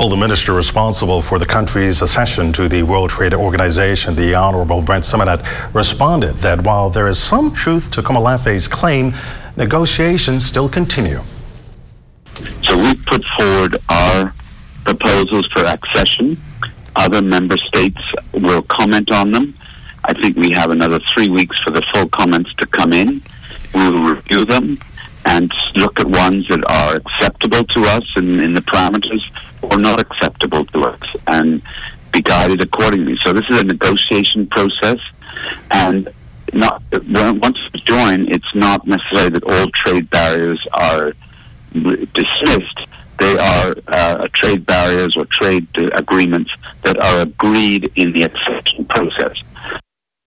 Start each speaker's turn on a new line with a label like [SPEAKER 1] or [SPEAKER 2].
[SPEAKER 1] Well, the minister responsible for the country's accession to the World Trade Organization, the Honorable Brent Symonette, responded that while there is some truth to Komolafe's claim, negotiations still continue.
[SPEAKER 2] So we put forward our proposals for accession. Other member states will comment on them. I think we have another three weeks for the full comments to come in. We will review them and look at ones that are acceptable to us in, in the parameters or not acceptable to us and be guided accordingly. So this is a negotiation process and not once we join, it's not necessarily that all trade barriers are dismissed. They are uh, trade barriers or trade agreements that are agreed in the accession process.